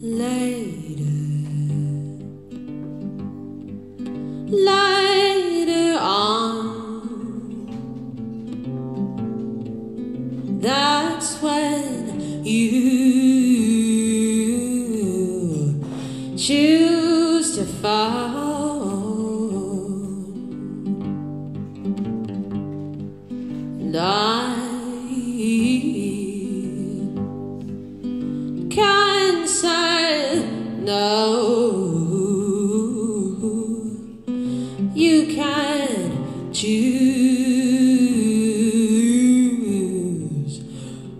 Later, later on, that's when you no. You can choose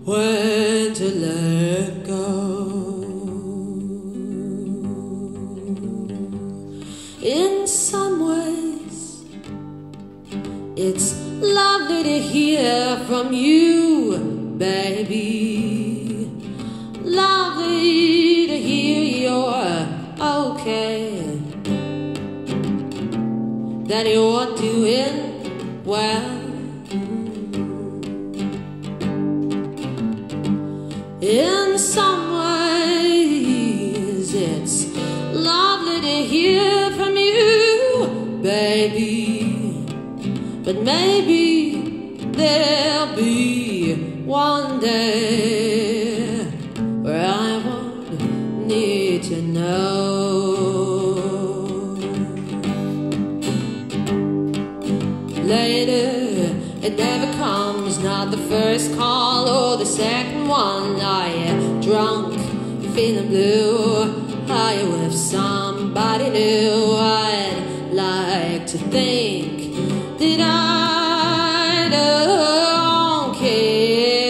when to let go. In some ways, it's lovely to hear from you, baby. That you're doing well. In some ways, it's lovely to hear from you, baby. But maybe there'll be one day Later, it never comes, not the first call or the second one. Are you drunk, You feeling blue? Are you with somebody new? I'd like to think that I don't care.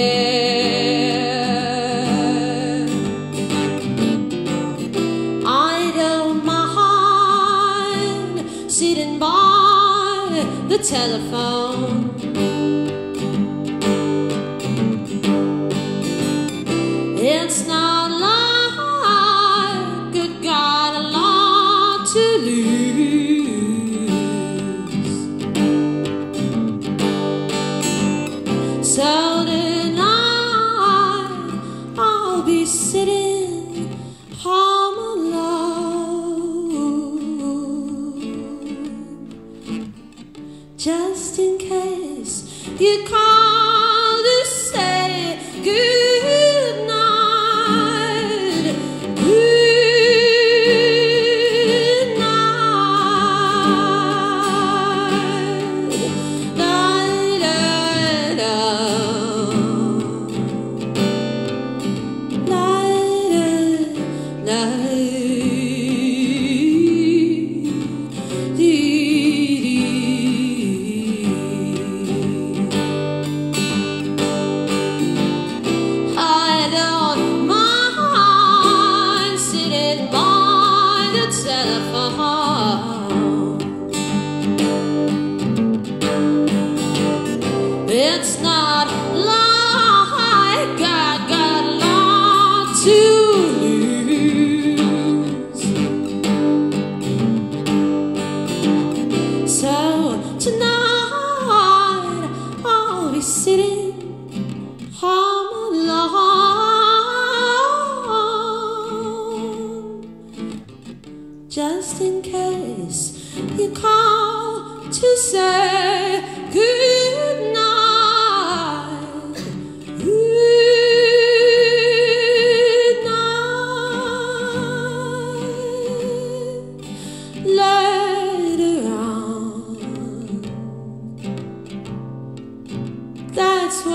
I don't mind sitting by the telephone. Just in case you call It's not like I got lot to lose. So tonight I'll be sitting home alone, just in case you call to say